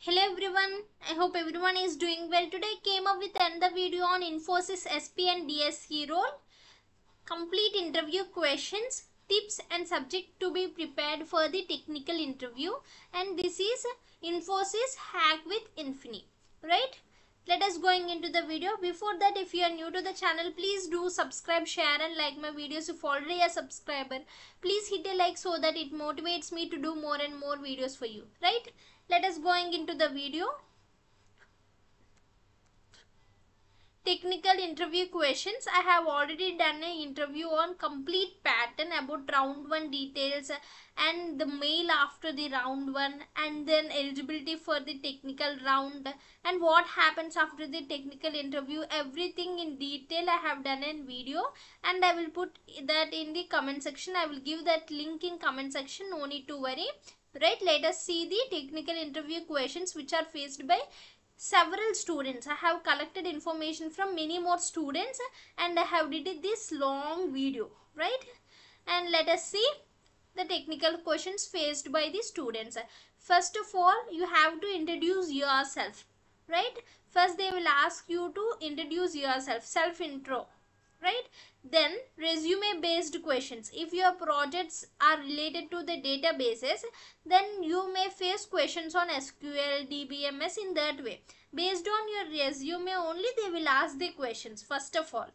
Hello everyone, I hope everyone is doing well. Today came up with another video on Infosys SP and DSE role. Complete interview questions, tips and subject to be prepared for the technical interview. And this is Infosys HackWithInfy. Right? Let us going into the video. Before that, if you are new to the channel, please do subscribe, share and like my videos. If already a subscriber, please hit a like so that it motivates me to do more and more videos for you. Right? Let us going into the video. Technical interview questions. I have already done an interview on complete pattern about round 1 details and the mail after the round 1 and then eligibility for the technical round and what happens after the technical interview. Everything in detail i have done in video and i will put that in the comment section. I will give that link in comment section. No need to worry right let us see the technical interview questions which are faced by several students. I have collected information from many more students and i have did this long video right? And let us see the technical questions faced by the students. First of all you have to introduce yourself right? First they will ask you to introduce yourself self intro right? Then resume based questions. If your projects are related to the databases then you may face questions on sql dbms in that way. Based on your resume only they will ask the questions first of all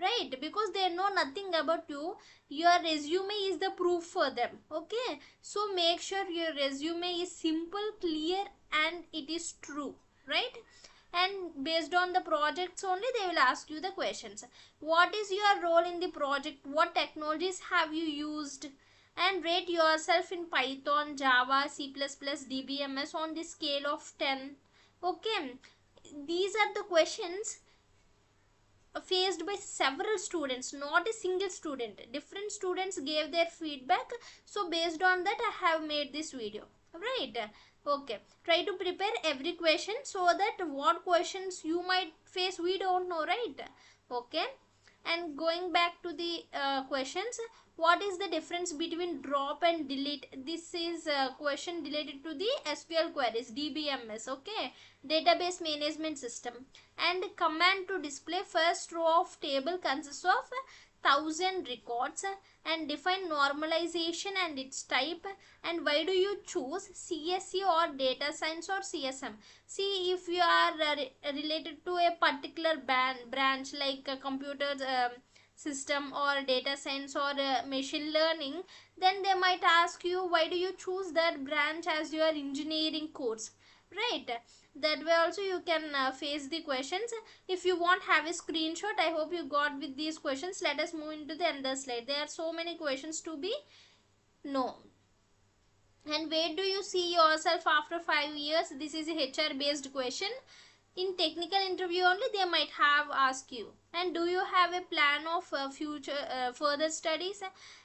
right? Because they know nothing about you. Your resume is the proof for them okay? So make sure your resume is simple clear and it is true right and based on the projects only they will ask you the questions. What is your role in the project? What technologies have you used? And rate yourself in python java c++ dbms on the scale of 10 okay. These are the questions faced by several students not a single student. Different students gave their feedback. So based on that i have made this video. Right okay. Try to prepare every question so that what questions you might face we don't know right? Okay. And going back to the uh, questions what is the difference between drop and delete? This is a question related to the sql queries dbms okay? Database management system. And command to display first row of table consists of thousand records and define normalization and its type? And why do you choose CSE or data science or CSM see if you are uh, related to a particular branch like a computer um, system or data science or uh, machine learning then they might ask you why do you choose that branch as your engineering course right. That way also you can uh, face the questions. If you want have a screenshot. I hope you got with these questions. Let us move into the other slide. There are so many questions to be known. And where do you see yourself after five years? This is a hr based question. In technical interview only they might have asked you. And do you have a plan of uh, future uh, further studies?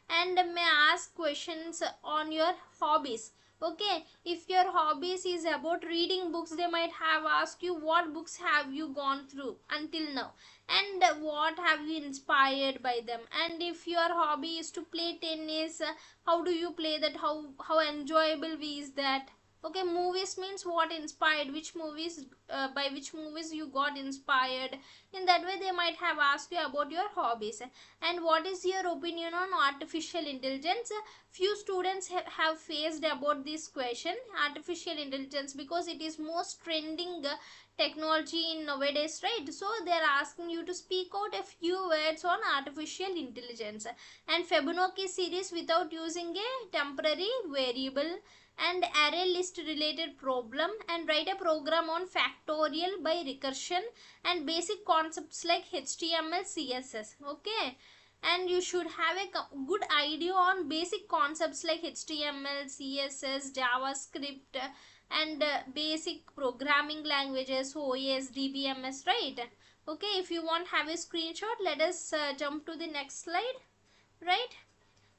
And may ask questions on your hobbies okay if your hobbies is about reading books they might have asked you what books have you gone through until now? And what have you inspired by them? And if your hobby is to play tennis how do you play that? How how enjoyable is that okay movies means what inspired which movies uh, by which movies you got inspired. In that way they might have asked you about your hobbies. And what is your opinion on artificial intelligence? Few students ha have faced about this question artificial intelligence because it is most trending uh, technology in nowadays right? So they are asking you to speak out a few words on artificial intelligence. And fibonacci series without using a temporary variable and array list related problem and write a program on factorial by recursion and basic concepts like HTML, CSS. Okay. And you should have a good idea on basic concepts like HTML, CSS, JavaScript and uh, basic programming languages, OS, DBMS, right? Okay, if you want have a screenshot, let us uh, jump to the next slide, right?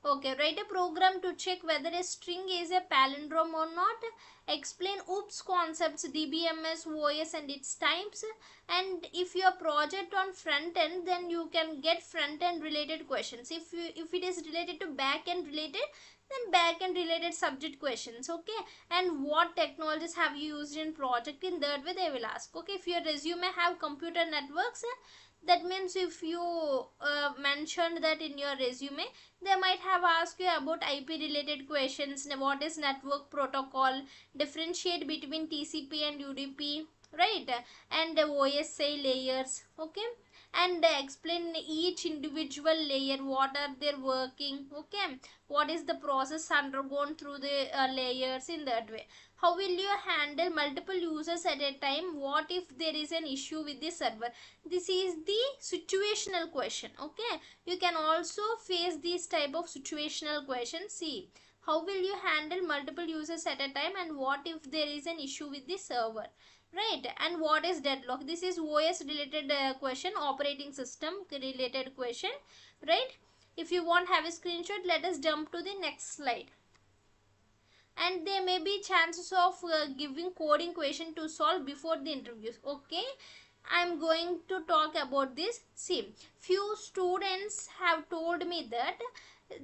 Okay, write a program to check whether a string is a palindrome or not. Explain OOPS concepts, DBMS, OS and its types. And if your project on front end, then you can get front end related questions. If you if it is related to back end related, then back end related subject questions okay and what technologies have you used in project in that way they will ask okay if your resume have computer networks that means if you uh, mentioned that in your resume they might have asked you about ip related questions what is network protocol differentiate between tcp and udp right? And the osi layers okay and explain each individual layer what are they working okay? What is the process undergone through the uh, layers in that way. How will you handle multiple users at a time? What if there is an issue with the server? This is the situational question okay? You can also face these type of situational questions. See how will you handle multiple users at a time and what if there is an issue with the server right and what is deadlock? This is os related uh, question operating system related question right? If you want have a screenshot let us jump to the next slide. And there may be chances of uh, giving coding question to solve before the interviews okay? I'm going to talk about this. See few students have told me that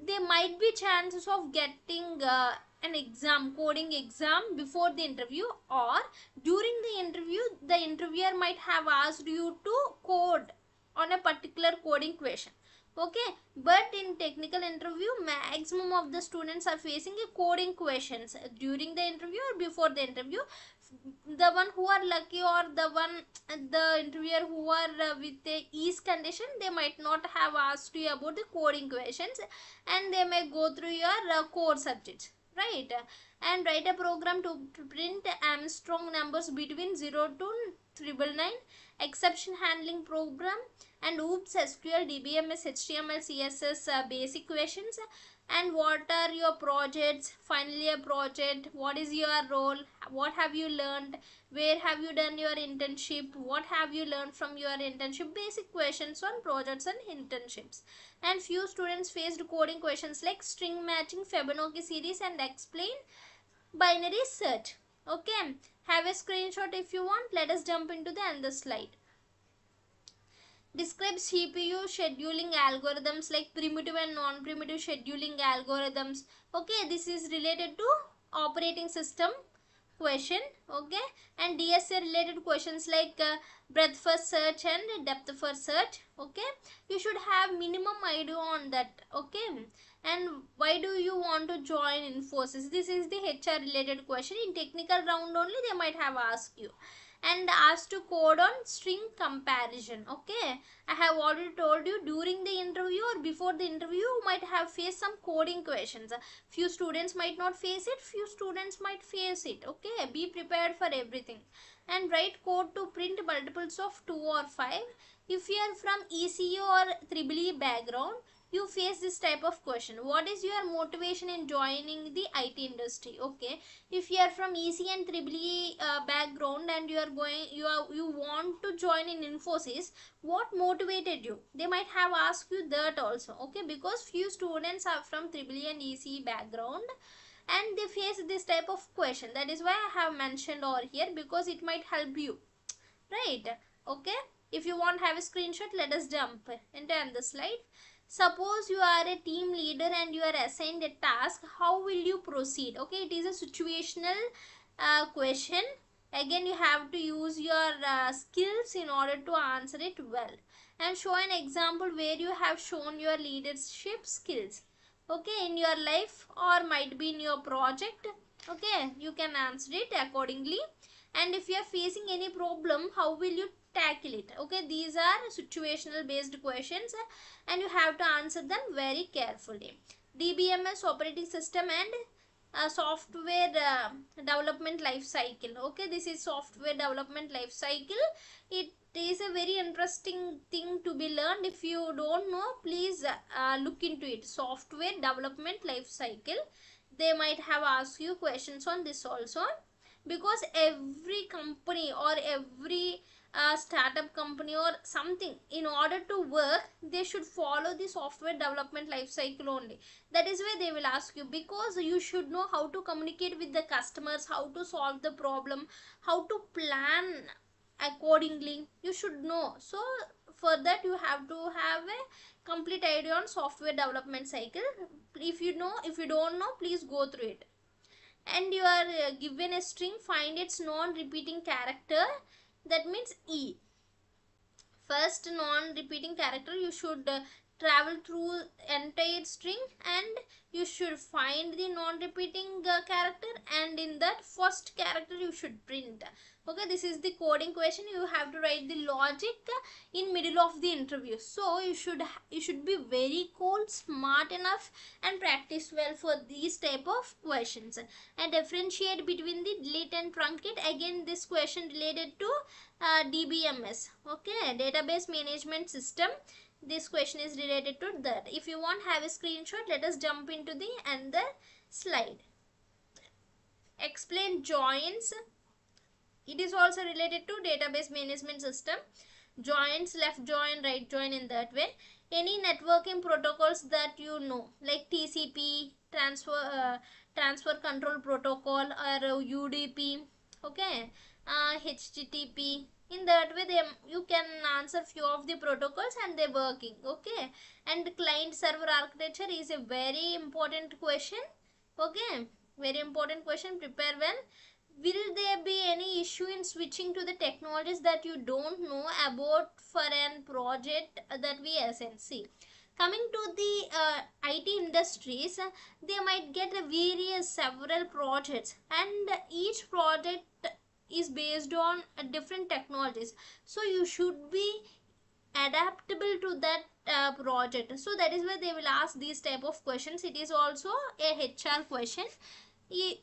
there might be chances of getting uh, an exam coding exam before the interview or during the interview the interviewer might have asked you to code on a particular coding question. Okay? But in technical interview maximum of the students are facing a coding questions during the interview or before the interview. The one who are lucky or the one the interviewer who are uh, with the ease condition they might not have asked you about the coding questions and they may go through your uh, core subjects right. And write a program to print Armstrong numbers between 0 to triple nine. Exception handling program and oops sql dbms html css uh, basic questions and what are your projects? Finally a project. What is your role? What have you learned? Where have you done your internship? What have you learned from your internship? Basic questions on projects and internships. And few students faced coding questions like string matching fibonacci series and explain binary search. Okay. Have a screenshot if you want. Let us jump into the other slide Describe CPU scheduling algorithms like preemptive and non-preemptive scheduling algorithms. Okay, this is related to operating system question. Okay, and DSA related questions like uh, breadth first search and depth first search. Okay, you should have minimum idea on that. Okay, and why do you want to join Infosys? This is the HR related question. In technical round only they might have asked you and asked to code on string comparison okay? I have already told you during the interview or before the interview you might have faced some coding questions. Few students might not face it few students might face it okay? Be prepared for everything. And write code to print multiples of 2 or 5 if you are from ECE or triple E background you face this type of question. What is your motivation in joining the IT industry? Okay. If you are from ECE and triple E uh, background and you are going you are you want to join in Infosys what motivated you? They might have asked you that also. Okay. Because few students are from triple E and ECE background and they face this type of question. That is why I have mentioned over here because it might help you. Right. Okay. If you want have a screenshot let us jump and into the slide suppose you are a team leader and you are assigned a task how will you proceed? Okay it is a situational uh, question. Again you have to use your uh, skills in order to answer it well. And show an example where you have shown your leadership skills. Okay in your life or might be in your project. Okay you can answer it accordingly and if you are facing any problem how will you tackle it? Okay these are situational based questions and you have to answer them very carefully. Dbms operating system and uh, software uh, development life cycle. Okay this is software development life cycle. It is a very interesting thing to be learned. If you don't know please uh, look into it. Software development life cycle. They might have asked you questions on this also because every company or every a startup company or something in order to work they should follow the software development life cycle only. That is why they will ask you. Because you should know how to communicate with the customers how to solve the problem how to plan accordingly. You should know. So for that you have to have a complete idea on software development cycle. If you know if you don't know please go through it and you are uh, given a string find its non-repeating character. That means e. First non-repeating character you should uh, travel through entire string and you should find the non-repeating uh, character and in that first character you should print. Okay this is the coding question. You have to write the logic in middle of the interview. So you should you should be very cool smart enough and practice well for these type of questions. And differentiate between the delete and truncate. Again this question related to uh, dbms okay database management system this question is related to that. If you want have a screenshot. Let us jump into the another slide. Explain joins. It is also related to database management system. Joins left join right join in that way. Any networking protocols that you know like tcp transfer uh, transfer control protocol or udp okay? Uh, http in that way they you can answer few of the protocols and they working okay? And client server architecture is a very important question okay? Very important question prepare well. Will there be any issue in switching to the technologies that you don't know about for an project that we see? Coming to the uh, IT industries they might get various several projects and each project is based on different technologies. So you should be adaptable to that uh, project. So that is why they will ask these type of questions. It is also a hr question.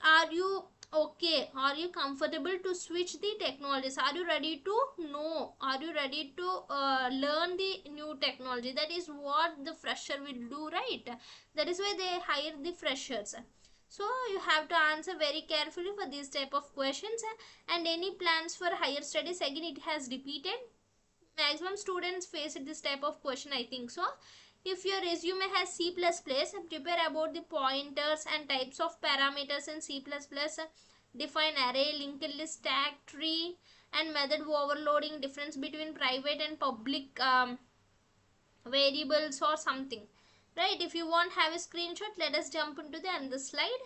Are you okay? Are you comfortable to switch the technologies? Are you ready to know? Are you ready to uh, learn the new technology? That is what the fresher will do right? That is why they hire the freshers so you have to answer very carefully for these type of questions eh? and any plans for higher studies? Again it has repeated. Maximum students face this type of question i think so. If your resume has C++, eh, prepare about the pointers and types of parameters in C++, eh? define array, linked list, stack, tree, and method overloading, difference between private and public um, variables or something. Right, if you want have a screenshot, let us jump into the another slide.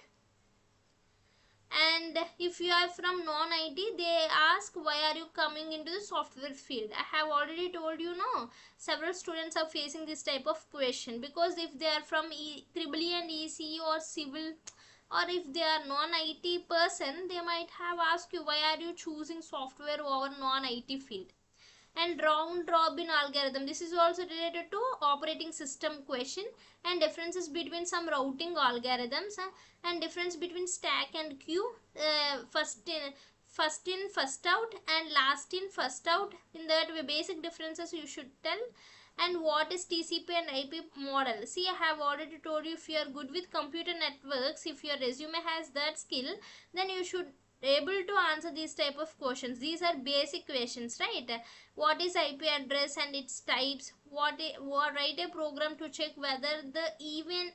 And if you are from non-IT they ask why are you coming into the software field? I have already told you no several students are facing this type of question. Because if they are from e E and ECE or civil or if they are non-IT person they might have asked you why are you choosing software over non-IT field and round robin algorithm. This is also related to operating system question and differences between some routing algorithms uh, and difference between stack and queue uh, first in first in first out and last in first out. In that way basic differences you should tell. And what is TCP and IP model. See, I have already told you if you are good with computer networks, if your resume has that skill, then you should able to answer these type of questions. These are basic questions right? What is ip address and its types? What, what write a program to check whether the even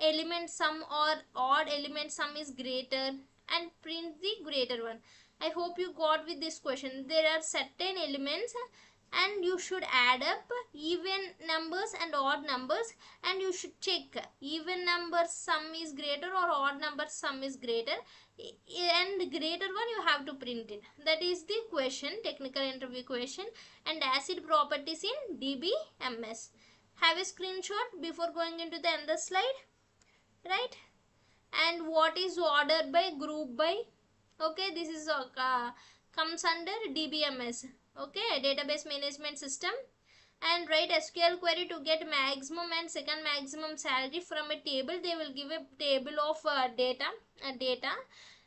element sum or odd element sum is greater and print the greater one. I hope you got with this question. There are certain elements and you should add up even numbers and odd numbers and you should check even number sum is greater or odd number sum is greater and greater one you have to print it that is the question technical interview question and acid properties in dbms have a screenshot before going into the other slide right? And what is order by group by? Okay this is uh, comes under dbms okay database management system and write SQL query to get maximum and second maximum salary from a table. They will give a table of uh, data, uh, data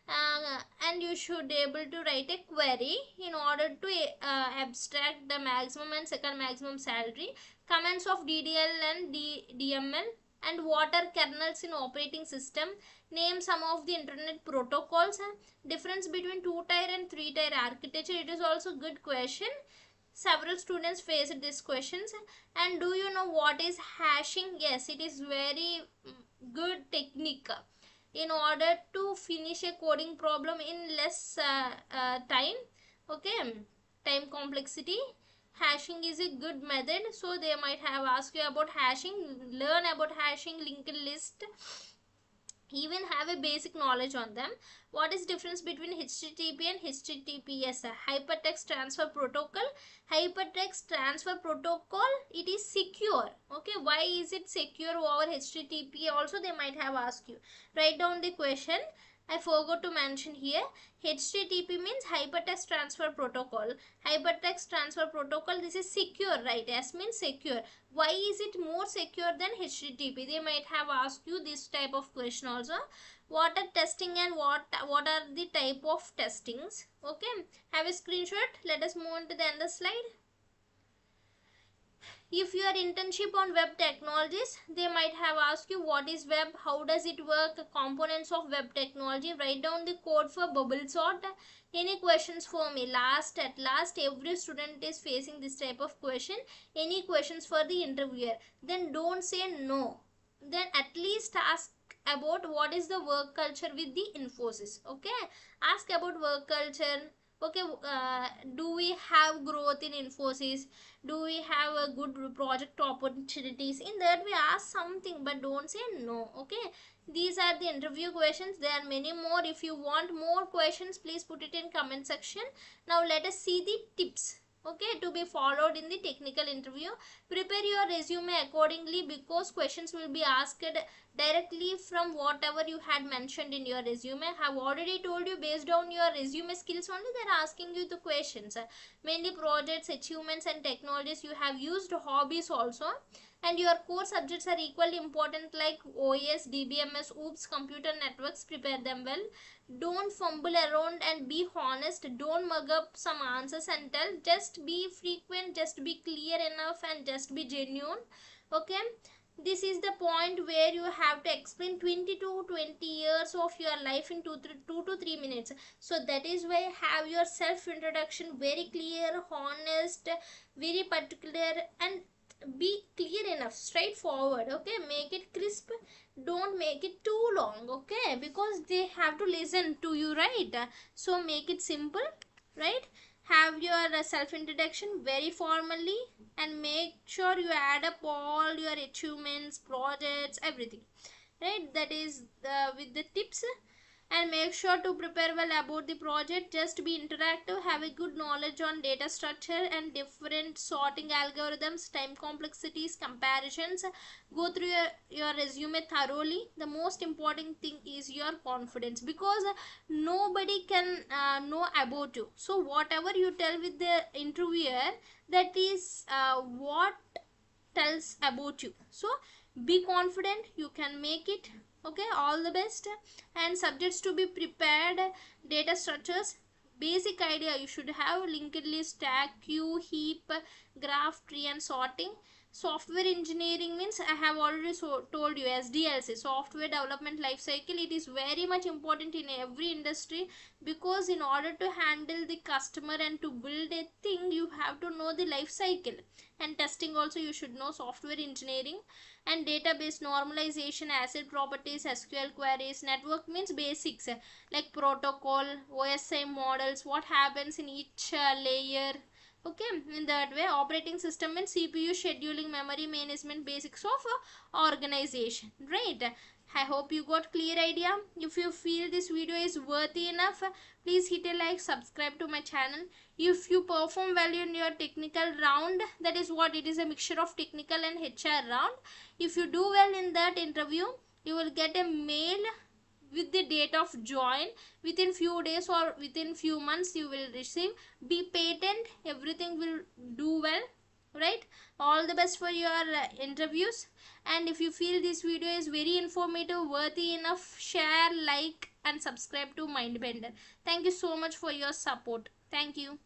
uh, and you should be able to write a query in order to uh, abstract the maximum and second maximum salary. Comments of DDL and D DML and what are kernels in operating system name some of the internet protocols difference between two tier and three tier architecture it is also good question several students faced these questions. And do you know what is hashing? Yes it is very mm, good technique. In order to finish a coding problem in less uh, uh, time okay time complexity hashing is a good method. So they might have asked you about hashing. Learn about hashing linked list even have a basic knowledge on them. What is difference between http and https hypertext transfer protocol. Hypertext transfer protocol it is secure. Okay why is it secure over http also they might have asked you. Write down the question I forgot to mention here HTTP means hypertext transfer protocol. Hypertext transfer protocol this is secure right? S means secure. Why is it more secure than HTTP they might have asked you this type of question also. What are testing and what what are the type of testings? Okay have a screenshot. Let us move on to the end of slide if you are internship on web technologies they might have asked you what is web? How does it work? Components of web technology write down the code for bubble sort. Any questions for me? Last at last every student is facing this type of question. Any questions for the interviewer? Then don't say no. Then at least ask about what is the work culture with the infosys okay? Ask about work culture okay uh, do we have growth in infosys? Do we have a good project opportunities? In that we ask something but don't say no okay? These are the interview questions. There are many more. If you want more questions please put it in comment section. Now let us see the tips okay to be followed in the technical interview. Prepare your resume accordingly because questions will be asked directly from whatever you had mentioned in your resume. I have already told you based on your resume skills only they're asking you the questions. Mainly projects achievements and technologies you have used hobbies also and your core subjects are equally important like OS, DBMS, OOPS, computer networks, prepare them well. Don't fumble around and be honest. Don't mug up some answers and tell. Just be frequent, just be clear enough and just be genuine. Okay this is the point where you have to explain 20 to 20 years of your life in 2, 2 to 3 minutes so that is why have your self introduction very clear honest very particular and be clear enough straightforward okay? Make it crisp. Don't make it too long okay? Because they have to listen to you right? So make it simple right? Have your uh, self introduction very formally and make sure you add up all your achievements projects everything right? That is the, with the tips and make sure to prepare well about the project. Just be interactive have a good knowledge on data structure and different sorting algorithms time complexities comparisons. Go through your, your resume thoroughly. The most important thing is your confidence because nobody can uh, know about you. So whatever you tell with the interviewer that is uh, what tells about you. So be confident. You can make it okay all the best. And subjects to be prepared data structures basic idea. You should have linked list stack queue heap graph tree and sorting. Software engineering means i have already so told you sdlc software development life cycle. It is very much important in every industry because in order to handle the customer and to build a thing you have to know the life cycle. And testing also you should know software engineering. And database normalization acid properties sql queries network means basics like protocol osi models what happens in each uh, layer okay in that way operating system and cpu scheduling memory management basics of uh, organization right? I hope you got clear idea. If you feel this video is worthy enough please hit a like subscribe to my channel. If you perform well in your technical round that is what it is a mixture of technical and hr round if you do well in that interview you will get a mail with the date of join within few days or within few months you will receive. Be patient everything will do well right? All the best for your uh, interviews. And if you feel this video is very informative worthy enough share like and subscribe to Mind Bender thank you so much for your support. Thank you